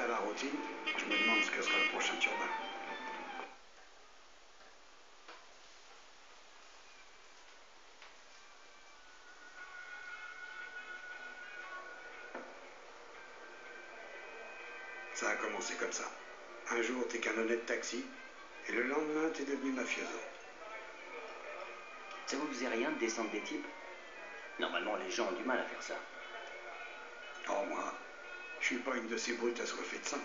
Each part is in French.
routine, je me demande ce que sera le prochain turbin. Ça a commencé comme ça. Un jour, t'es qu'un honnête taxi, et le lendemain, t'es devenu mafioso. Ça vous faisait rien de descendre des types? Normalement, les gens ont du mal à faire ça. Oh, moi, je suis pas une de ces brutes assoiffées de sang.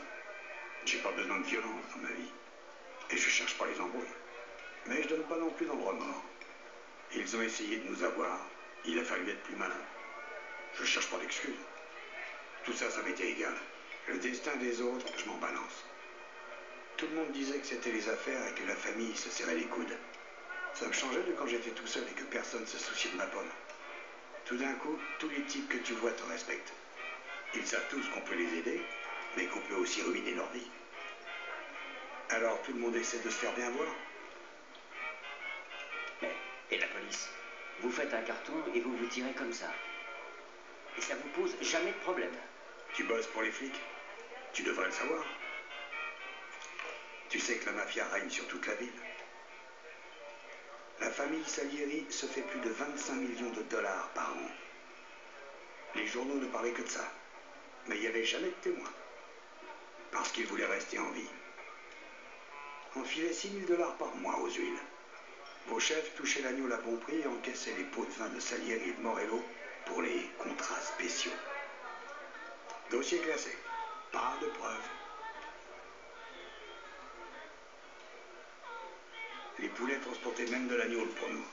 J'ai pas besoin de violence dans ma vie. Et je cherche pas les embrouilles. Mais je donne pas non plus d'endroit mort. Ils ont essayé de nous avoir. Il a fallu être plus malin. Je cherche pas d'excuses. Tout ça, ça m'était égal. Le destin des autres, je m'en balance. Tout le monde disait que c'était les affaires et que la famille se serrait les coudes. Ça me changeait de quand j'étais tout seul et que personne se souciait de ma pomme. Tout d'un coup, tous les types que tu vois te respectent. Ils savent tous qu'on peut les aider, mais qu'on peut aussi ruiner leur vie. Alors tout le monde essaie de se faire bien voir. Mais, et la police? Vous faites un carton et vous vous tirez comme ça. Et ça vous pose jamais de problème. Tu bosses pour les flics? Tu devrais le savoir. Tu sais que la mafia règne sur toute la ville. La famille Salieri se fait plus de 25 millions de dollars par an. Les journaux ne parlaient que de ça. Mais il n'y avait jamais de témoins. Parce qu'ils voulaient rester en vie. On filait 6 000 dollars par mois aux huiles. Vos chefs touchaient l'agneau à bon prix et encaissaient les pots de vin de Salieri et de Morello pour les contrats spéciaux. Dossier classé. Pas de preuves. Les poulets transportaient même de l'agneau pour nous.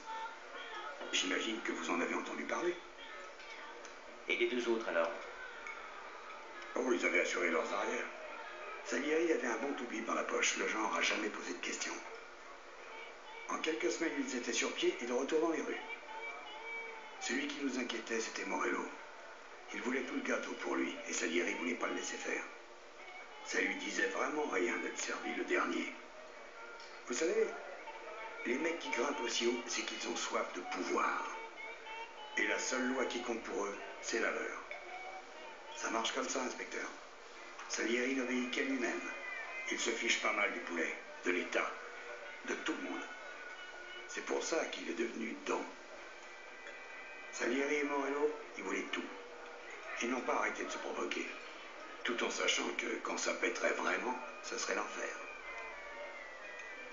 J'imagine que vous en avez entendu parler. Et les deux autres alors? Oh, ils avaient assuré leurs arrières? Salieri avait un bon toubib dans la poche, le genre a jamais posé de questions. En quelques semaines, ils étaient sur pied et de retour dans les rues. Celui qui nous inquiétait, c'était Morello. Il voulait tout le gâteau pour lui, et Salieri voulait pas le laisser faire. Ça lui disait vraiment rien d'être servi le dernier. Vous savez, les mecs qui grimpent aussi haut, c'est qu'ils ont soif de pouvoir. Et la seule loi qui compte pour eux, c'est la leur. Ça marche comme ça, inspecteur. Salieri n'obéit qu'à lui-même. Il se fiche pas mal du poulet, de l'État, de tout le monde. C'est pour ça qu'il est devenu don. Salieri et Morello, ils voulaient tout. Ils n'ont pas arrêté de se provoquer. Tout en sachant que quand ça pèterait vraiment, ce serait l'enfer.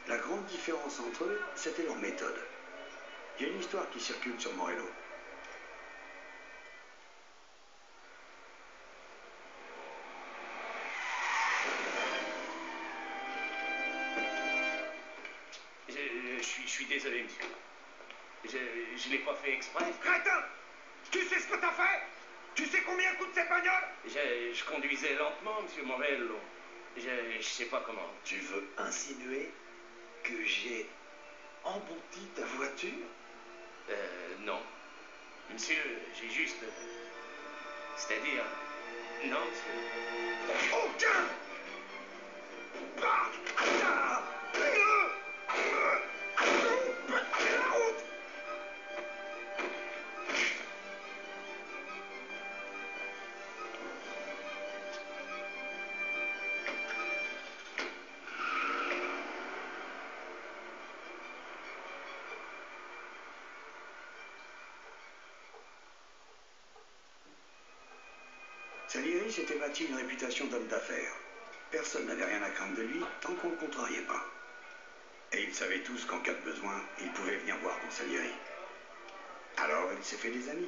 La grande différence entre eux, c'était leur méthode. Il y a une histoire qui circule sur Morello. Suis, je suis désolé, monsieur. Je, je l'ai pas fait exprès. Crétin Tu sais ce que t'as fait? Tu sais combien coûte cette bagnole? Je, je conduisais lentement, monsieur Morello. Je, je sais pas comment. Tu veux insinuer que j'ai embouti ta voiture? Euh, non. Monsieur, j'ai juste. C'est-à-dire. Non, monsieur. Aucun Salieri s'était bâti une réputation d'homme d'affaires. Personne n'avait rien à craindre de lui tant qu'on ne le contrariait pas. Et ils savaient tous qu'en cas de besoin, ils pouvaient venir voir Salieri. Alors il s'est fait des amis.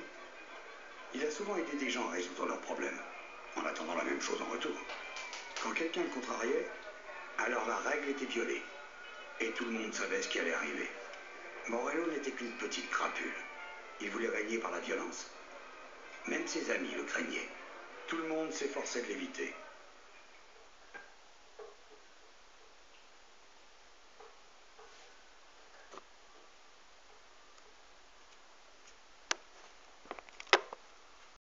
Il a souvent aidé des gens à résoudre leurs problèmes, en attendant la même chose en retour. Quand quelqu'un le contrariait, alors la règle était violée. Et tout le monde savait ce qui allait arriver. Morello n'était qu'une petite crapule. Il voulait régner par la violence. Même ses amis le craignaient. Tout le monde s'efforçait de l'éviter.